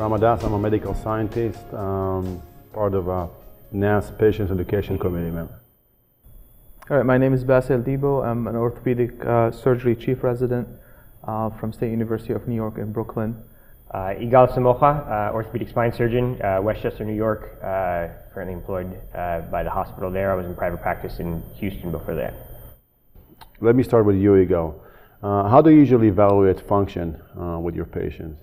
Ram Haddas, I'm a medical scientist, um, part of a NASS Patients Education Committee member. All right, my name is Bassel Diebo. I'm an orthopedic uh, surgery chief resident uh, from State University of New York in Brooklyn. Uh, Yigal Samocha, uh, orthopedic spine surgeon, uh, Westchester, New York, uh, currently employed uh, by the hospital there. I was in private practice in Houston before that. Let me start with you, Yigal. Uh, how do you usually evaluate function uh, with your patients?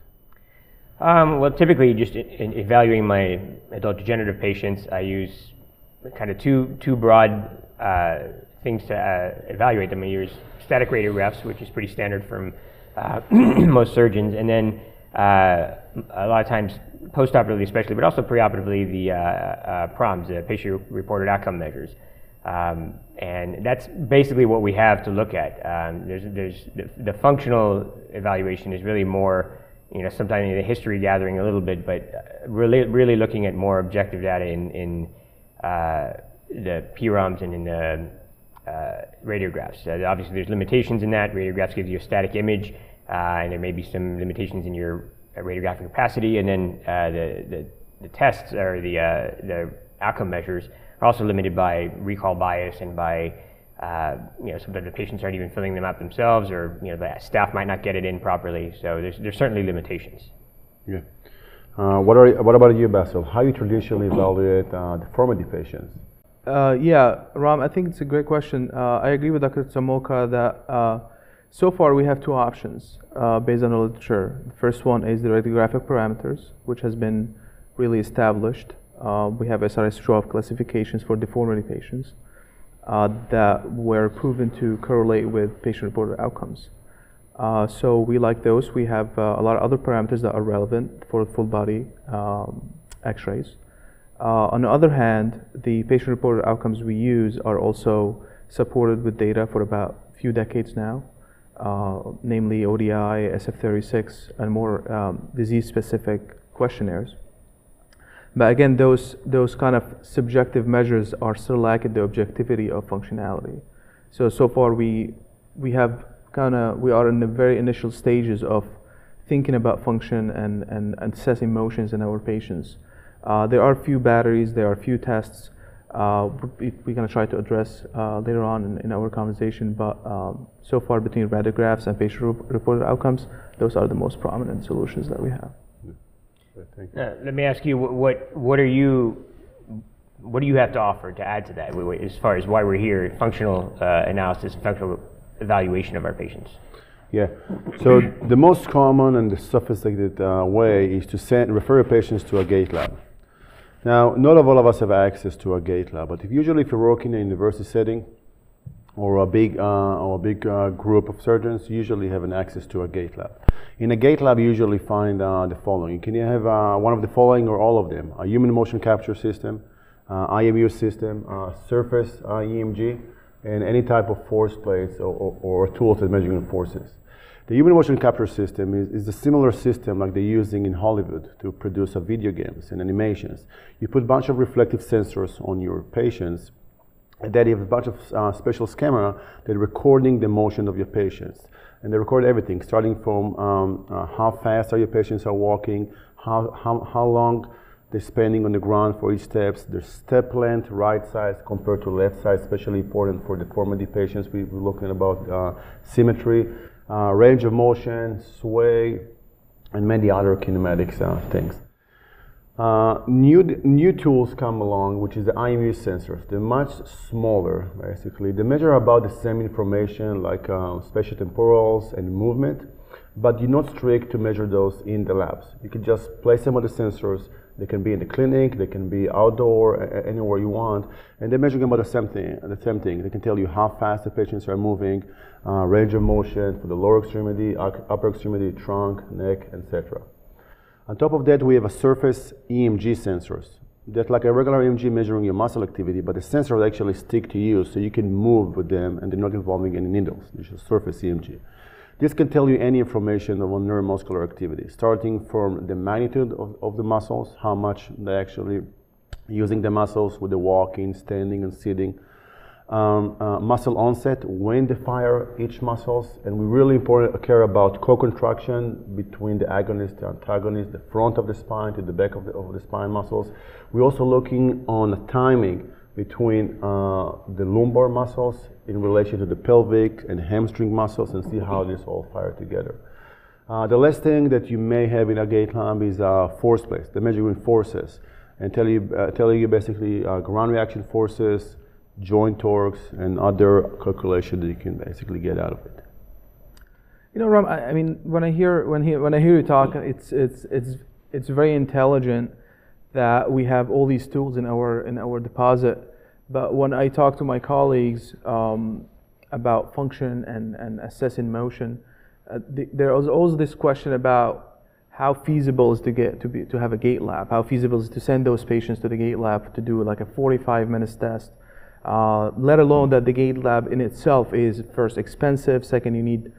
Um, well, typically, just in, in evaluating my adult degenerative patients, I use kind of two, two broad uh, things to uh, evaluate them. I use static radiographs, which is pretty standard from uh, most surgeons, and then uh, a lot of times postoperatively, especially, but also preoperatively, the uh, PROMs, the patient-reported outcome measures. Um, and that's basically what we have to look at. Um, there's, there's the, the, functional evaluation is really more, you know, sometimes the history gathering a little bit, but really, really looking at more objective data in, in uh, the PROMs and in the uh, radiographs. Uh, obviously, there's limitations in that. Radiographs gives you a static image, uh, and there may be some limitations in your radiographic capacity, and then uh, the, the, the, tests or the, uh, the outcome measures are also limited by recall bias and by uh, you know, sometimes the patients aren't even filling them out themselves, or you know, the staff might not get it in properly. So there's, there's certainly limitations. Yeah. Uh, what, are, what about you, Bassel? How you traditionally evaluate uh, deformity patients? Uh, yeah, Ram, I think it's a great question. Uh, I agree with Dr. Samocha that uh, so far we have two options based on the literature. The first one is the radiographic parameters, which has been really established uh, we have SRS-12 classifications for deformity patients uh, that were proven to correlate with patient-reported outcomes. Uh, so we like those. We have uh, a lot of other parameters that are relevant for full body um, x-rays. Uh, on the other hand, the patient-reported outcomes we use are also supported with data for about a few decades now, uh, namely ODI, SF36, and more um, disease-specific questionnaires. But again, those, those kind of subjective measures are still lacking the objectivity of functionality. So, so far we, we have kind of, we are in the very initial stages of thinking about function and, and, and assessing motions in our patients. Uh, there are few batteries, there are few tests uh, we, are going to try to address uh, later on in, in, our conversation, but um, so far between radiographs and patient reported outcomes, those are the most prominent solutions that we have. Uh, let me ask you, what, what are you, what do you have to offer to add to that as far as why we're here, functional uh, analysis, functional evaluation of our patients? Yeah. So the most common and the sophisticated uh, way is to send refer patients to a gait lab. Now, not all of us have access to a gait lab, but if usually if you're working in a university setting, or a big, uh, or a big uh, group of surgeons usually have an access to a gait lab. In a gait lab, you usually find uh, the following. You can have uh, one of the following or all of them? A human motion capture system, uh, IMU system, uh, surface EMG, and any type of force plates or, or, or tools that measuring forces. The human motion capture system is, is, a similar system like they're using in Hollywood to produce video games and animations. You put a bunch of reflective sensors on your patients and then you have a bunch of uh, special camera that are recording the motion of your patients. And they record everything, starting from um, uh, how fast are your patients are walking, how, how, how long they're spending on the ground for each steps, their step length, right side compared to left side, especially important for deformity patients. We, are looking about uh, symmetry, uh, range of motion, sway, and many other kinematics uh, things. Uh, new, new tools come along, which is the IMU sensors. They're much smaller, basically. They measure about the same information like uh, spatial temporals and movement, but you're not strict to measure those in the labs. You can just place them on the sensors. They can be in the clinic, they can be outdoor, anywhere you want, and they're measuring about the same thing. The same thing. They can tell you how fast the patients are moving, uh, range of motion for the lower extremity, upper extremity, trunk, neck, etc. On top of that, we have a surface EMG sensors. That like a regular EMG measuring your muscle activity, but the sensors actually stick to you so you can move with them and they're not involving any needles. This is surface EMG. This can tell you any information on neuromuscular activity, starting from the magnitude of, of the muscles, how much they're actually using the muscles with the walking, standing, and sitting, um, uh, muscle onset, when to fire each muscles, and we really important care about co-contraction between the agonist, the antagonist, the front of the spine to the back of the, of the spine muscles. We're also looking on the timing between uh, the lumbar muscles in relation to the pelvic and hamstring muscles and see how this all fire together. Uh, the last thing that you may have in a gait lab is uh, force plates, the measuring forces, and tell you, uh, telling you basically uh, ground reaction forces, joint torques, and other calculation that you can basically get out of it. You know, Ram, I, I mean, when I hear when he, when I hear you talk, it's it's it's it's very intelligent that we have all these tools in our in our deposit. But when I talk to my colleagues um, about function and, and assessing motion, uh, the, always this question about how feasible is to get to be to have a gait lab. How feasible is to send those patients to the gait lab to do like a 45 minutes test uh, let alone that the gait lab in itself is first expensive, second you need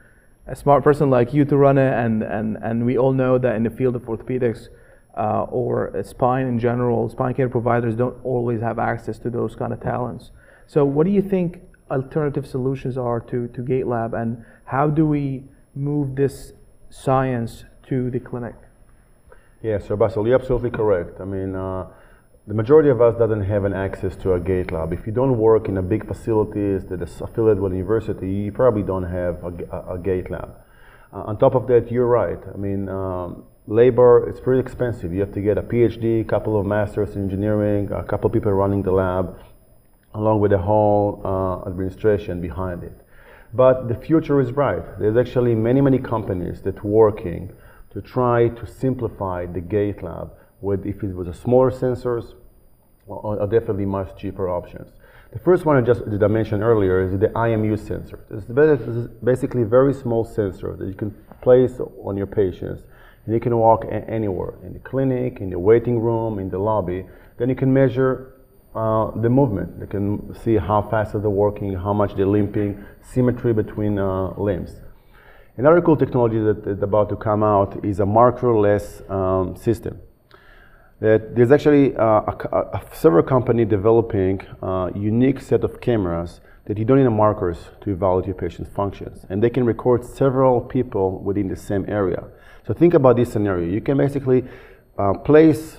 a smart person like you to run it, and, and, and we all know that in the field of orthopedics uh, or spine in general, spine care providers don't always have access to those kind of talents. So what do you think alternative solutions are to, to gait lab, and how do we move this science to the clinic? Yeah, so Bassel, you're absolutely correct. I mean, uh, the majority of us doesn't have an access to a gait lab. If you don't work in a big facilities that is affiliated with a university, you probably don't have a, a, a gait lab. Uh, on top of that, you're right. I mean, um, labor is pretty expensive. You have to get a PhD, a couple of masters in engineering, a couple of people running the lab, along with the whole uh, administration behind it. But the future is bright. There's actually many, many companies that working to try to simplify the gait lab with if it was a smaller sensors, are definitely much cheaper options. The first one I just did I mention earlier is the IMU sensor. It's basically a very small sensor that you can place on your patients, and you can walk anywhere in the clinic, in the waiting room, in the lobby. Then you can measure uh, the movement. You can see how fast they're working, how much they're limping, symmetry between uh, limbs. Another cool technology that is about to come out is a markerless um, system that there's actually uh, a, a, several company developing a uh, unique set of cameras that you don't need markers to evaluate your patient's functions. And they can record several people within the same area. So think about this scenario. You can basically uh, place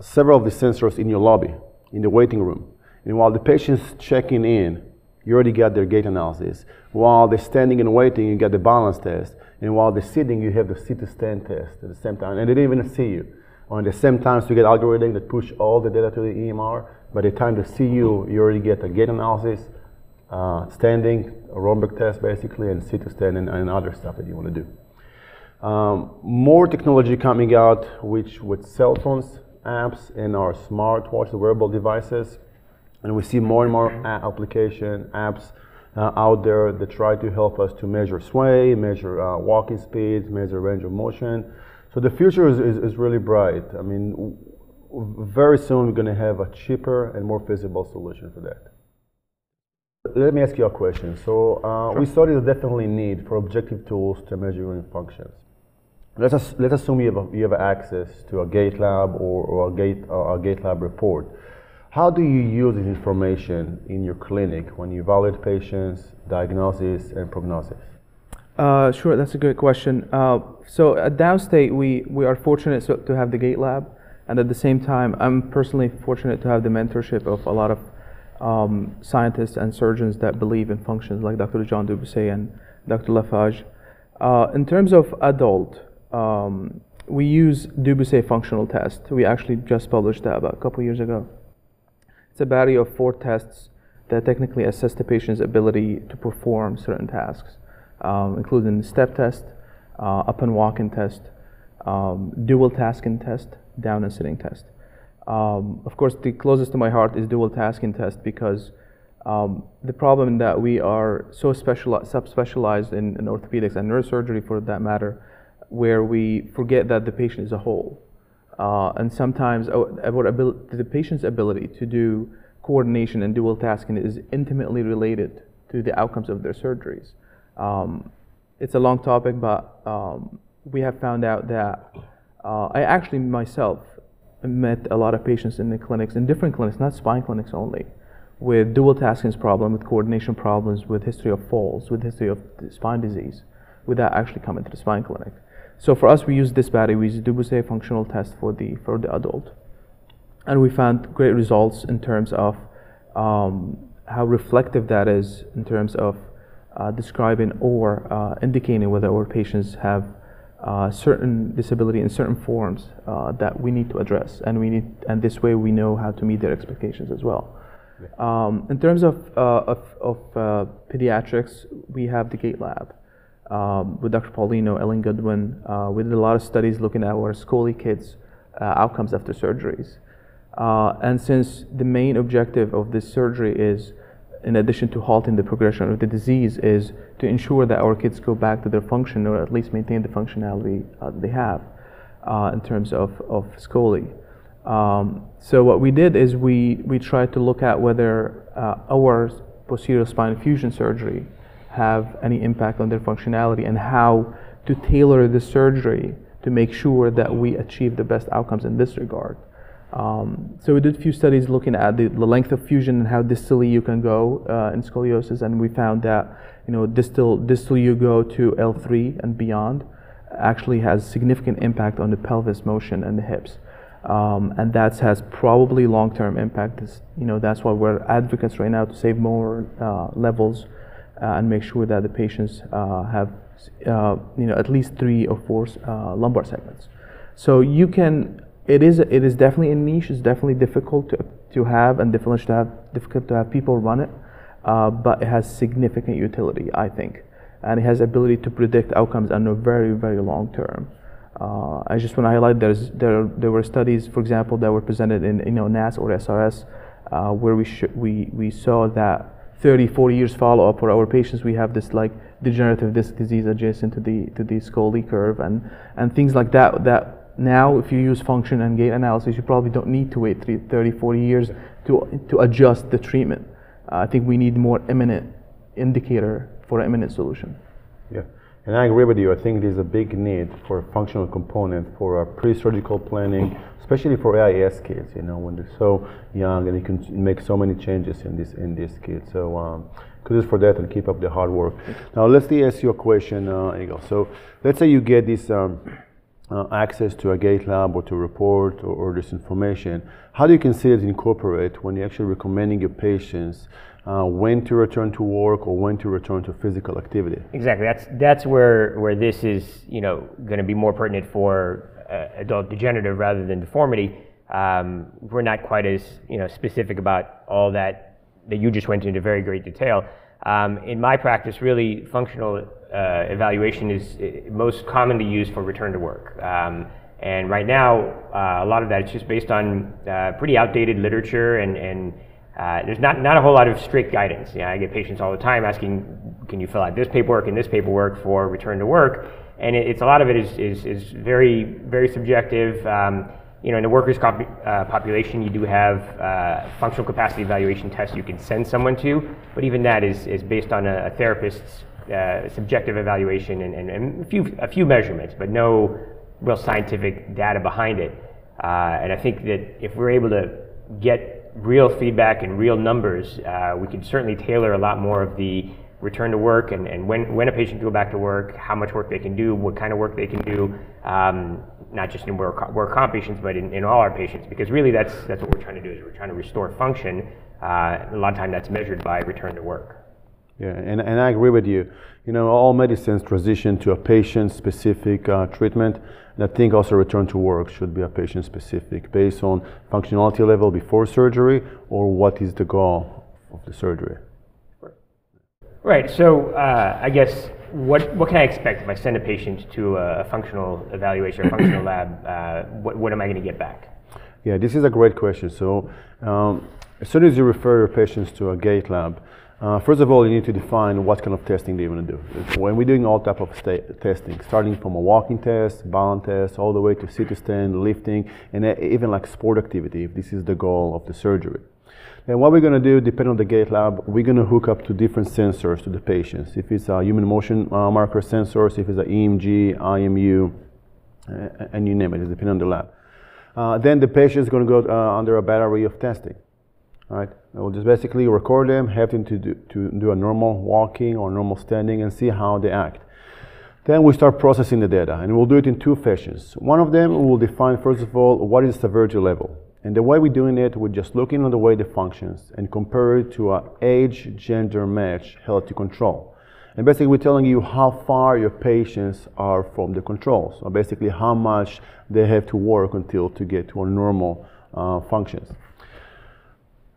several of the sensors in your lobby, in the waiting room. And while the patient's checking in, you already got their gait analysis. While they're standing and waiting, you get the balance test. And while they're sitting, you have the sit to stand test at the same time. And they didn't even see you. On the same time, so you get algorithm that push all the data to the EMR. By the time they see you, you already get a gait analysis, uh, standing, a Romberg test basically, and sit to stand and, other stuff that you want to do. Um, more technology coming out, which with cell phones, apps, and our smartwatch, wearable devices, and we see more and more application apps uh, out there that try to help us to measure sway, measure uh, walking speed, measure range of motion. So the future is, is, is really bright. I mean, very soon we're going to have a cheaper and more feasible solution for that. Let me ask you a question. So uh, sure. we saw there's definitely need for objective tools to measuring functions. Let's, us, let's assume you have, a, you have access to a gait lab or, or a, gait, uh, a gait lab report. How do you use this information in your clinic when you evaluate patients, diagnosis, and prognosis? Uh, sure, that's a great question. Uh, so at Downstate, we, we are fortunate so, to have the Gait Lab, and at the same time, I'm personally fortunate to have the mentorship of a lot of um, scientists and surgeons that believe in functions, like Dr. John Dubousset and Dr. Lafage. Uh, in terms of adult, um, we use Dubousset functional test. We actually just published that about a couple years ago. It's a battery of four tests that technically assess the patient's ability to perform certain tasks um, including the step test, uh, up and walking test, um, dual tasking test, down and sitting test. Um, of course, the closest to my heart is dual tasking test because um, the problem that we are so specialized, subspecialized in, in orthopedics and neurosurgery for that matter, where we forget that the patient is a whole. Uh, and sometimes our, ability, the patient's ability to do coordination and dual tasking is intimately related to the outcomes of their surgeries. Um, it's a long topic, but um, we have found out that uh, I actually myself met a lot of patients in the clinics, in different clinics, not spine clinics only, with dual tasking problem, with coordination problems, with history of falls, with history of spine disease, without actually coming to the spine clinic. So for us, we use this battery. We use the Dubousset functional test for the for the adult, and we found great results in terms of um, how reflective that is in terms of describing or uh, indicating whether our patients have uh, certain disability in certain forms uh, that we need to address, and we need, and this way we know how to meet their expectations as well. Um, in terms of uh, of, of uh, pediatrics, we have the Gait Lab um, with Dr. Paulino, Ellen Goodwin. we did a lot of studies looking at our SCOLI kids' outcomes after surgeries. and since the main objective of this surgery is in addition to halting the progression of the disease, is to ensure that our kids go back to their function or at least maintain the functionality uh, they have uh, in terms of, of SCOLI. Um, so what we did is we, we tried to look at whether uh, our posterior spine fusion surgery have any impact on their functionality and how to tailor the surgery to make sure that we achieve the best outcomes in this regard. Um, so we did a few studies looking at the, the, length of fusion and how distally you can go uh, in scoliosis, and we found that you know distal distal you go to L3 and beyond actually has significant impact on the pelvis motion and the hips, um, and that has probably long-term impact. You know that's why we're advocates right now to save more uh, levels uh, and make sure that the patients uh, have uh, you know at least three or four uh, lumbar segments. So you can it is it is definitely a niche. It's definitely difficult to, to have and difficult to have difficult to have people run it, uh, but it has significant utility, I think, and it has ability to predict outcomes on a very very long term. Uh, I just want to highlight there's there there were studies, for example, that were presented in you know NASS or SRS, uh, where we sh- we we saw that 30, 40 years follow up for our patients, we have this like degenerative disc disease adjacent to the to the SCOLI curve and and things like that that now, if you use function and gait analysis, you probably don't need to wait 30, 40 years to, to adjust the treatment. Uh, I think we need more imminent indicator for an imminent solution. Yeah, and I agree with you. I think there's a big need for a functional component for our pre-surgical planning, especially for AIS kids. You know, when they're so young and you can make so many changes in this in these kids. So. Um, kudos for that and keep up the hard work. Now let's ask you a question, uh, Yigal. So let's say you get this um, uh, access to a gait lab or to a report or, or, this information, how do you consider to incorporate when you're actually recommending your patients uh, when to return to work or when to return to physical activity? Exactly. That's that's where where this is you know going to be more pertinent for uh, adult degenerative rather than deformity. Um, we're not quite as you know specific about all that that you just went into very great detail. Um, in my practice, really functional uh, evaluation is uh, most commonly used for return to work. Um, and right now, uh, a lot of that is just based on uh, pretty outdated literature, and, and uh, there's not, not a whole lot of strict guidance. You know, I get patients all the time asking, can you fill out this paperwork and this paperwork for return to work? And it, it's a lot of it is, is, is very, very subjective. Um, you know, in the workers' comp- uh, population, you do have uh, functional capacity evaluation tests you can send someone to, but even that is, is based on a, a therapist's uh, subjective evaluation and, and, and, a, few, a few measurements, but no real scientific data behind it. Uh, and I think that if we're able to get real feedback and real numbers, uh, we can certainly tailor a lot more of the return to work and, and when, when a patient can go back to work, how much work they can do, what kind of work they can do, um, not just in work, work comp patients, but in, in all our patients, because really that's, that's what we're trying to do is we're trying to restore function. Uh, a lot of time that's measured by return to work. Yeah, and, and I agree with you. You know, all medicines transition to a patient-specific uh, treatment, and I think also return to work should be a patient-specific based on functionality level before surgery or what is the goal of the surgery. Right. So uh, I guess what what can I expect if I send a patient to a, functional evaluation or functional lab? Uh, what, what am I going to get back? Yeah, this is a great question. So um, as soon as you refer your patients to a gait lab, uh, first of all, you need to define what kind of testing they want to do. When we're doing all type of testing, starting from a walking test, balance test, all the way to sit to stand, lifting, and even like sport activity, if this is the goal of the surgery. And what we're going to do, depending on the gait lab, we're going to hook up to different sensors to the patients. If it's a human motion uh, marker sensors, if it's an EMG, IMU, uh, and you name it, depending on the lab. Uh, then the patient is going to go uh, under a battery of testing. right? We'll just basically record them, have them to do, to do a normal walking or normal standing and see how they act. Then we start processing the data and we'll do it in two fashions. One of them we'll define first of all what is the severity level. And the way we're doing it, we're just looking at the way the functions and compare it to a age, gender match healthy control. And basically we're telling you how far your patients are from the controls, or basically how much they have to work until to get to a normal uh, functions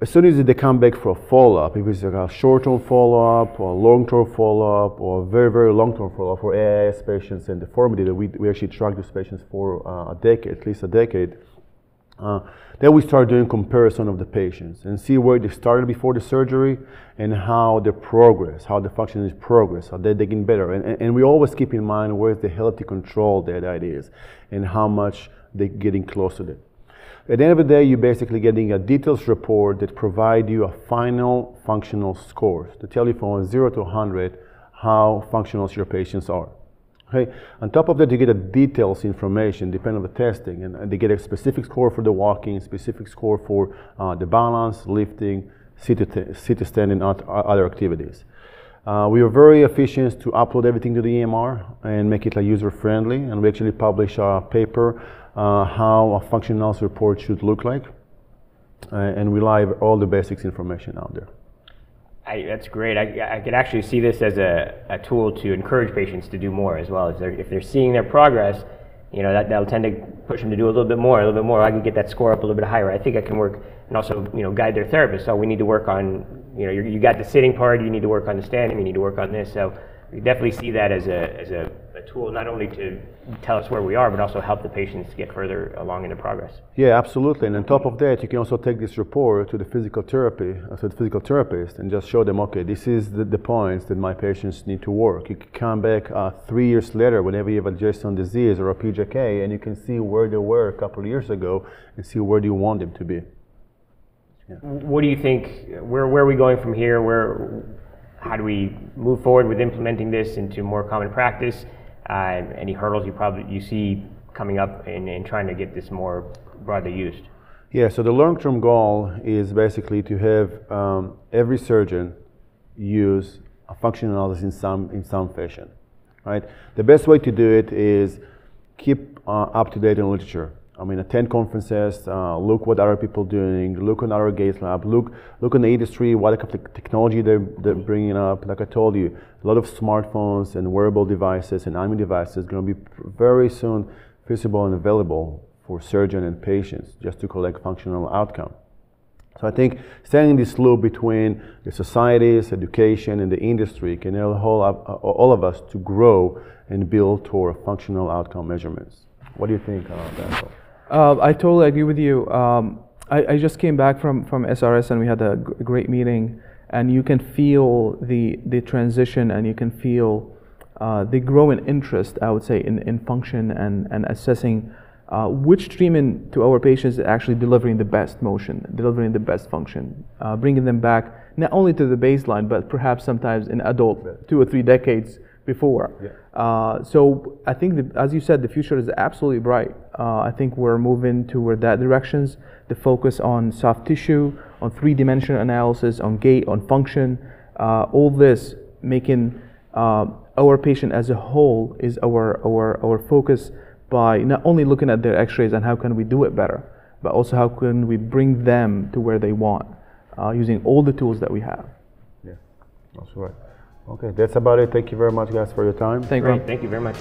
as soon as they come back for a follow-up, if it's like a short-term follow-up or long-term follow-up or very, very long-term follow-up for AIS patients and deformity that we, we actually track these patients for uh, a decade, at least a decade, uh, then we start doing comparison of the patients and see where they started before the surgery and how the progress, how the function is progress, how they're getting better. And, and, we always keep in mind where's the healthy control that that is and how much they're getting close to it. At the end of the day, you're basically getting a details report that provide you a final functional score to tell you from 0 to 100 how functional your patients are. Okay. On top of that, you get a details information depending on the testing, and they get a specific score for the walking, specific score for uh, the balance, lifting, sit standing, and other activities. Uh, we are very efficient to upload everything to the EMR and make it like user friendly, and we actually publish a paper uh, how a functional report should look like, uh, and we live all the basics information out there. I, that's great. I, I could actually see this as a, a tool to encourage patients to do more as well. As they're, if they're seeing their progress, you know, that, that'll tend to push them to do a little bit more, a little bit more. I can get that score up a little bit higher. I think I can work and also, you know, guide their therapist. So we need to work on, you know, you got the sitting part, you need to work on the standing, you need to work on this. So we definitely see that as a, as a, a, tool not only to tell us where we are, but also help the patients get further along in the progress. Yeah, absolutely. And on top of that, you can also take this report to the physical therapy, uh, to the physical therapist, and just show them, okay, this is the, the points that my patients need to work. You can come back uh, three years later, whenever you have adjacent disease or a PJK, and you can see where they were a couple of years ago and see where do you want them to be. Yeah. What do you think? Where, where are we going from here? Where how do we move forward with implementing this into more common practice? Uh, any hurdles you probably you see coming up in, in trying to get this more broadly used? Yeah, so the long-term goal is basically to have um, every surgeon use a functional analysis in some in some fashion, right? The best way to do it is keep uh, up to date in literature. I mean, attend conferences, uh, look what other people doing, look on other gait lab, look look on the industry, what kind of technology they're, they're bringing up. Like I told you, a lot of smartphones and wearable devices and IMU devices are going to be very soon feasible and available for surgeon and patients just to collect functional outcome. So I think staying this loop between the societies, education, and the industry can help all of us to grow and build toward functional outcome measurements. What do you think about that? Uh, I totally agree with you. Um, I, I, just came back from, from SRS and we had a g- great meeting, and you can feel the, the transition and you can feel uh, the growing interest, I would say, in, in function and, and assessing uh, which treatment to our patients is actually delivering the best motion, delivering the best function, uh, bringing them back not only to the baseline, but perhaps sometimes in adult, two or three decades before. Yeah. Uh, so I think, the, as you said, the future is absolutely bright. Uh, I think we're moving toward that directions. The focus on soft tissue, on three-dimensional analysis, on gait, on function, uh, all this making uh, our patient as a whole is our, our, our focus by not only looking at their x-rays and how can we do it better, but also how can we bring them to where they want uh, using all the tools that we have. Yeah, that's right. Okay, that's about it. Thank you very much, guys, for your time. Thank you. Thank you very much.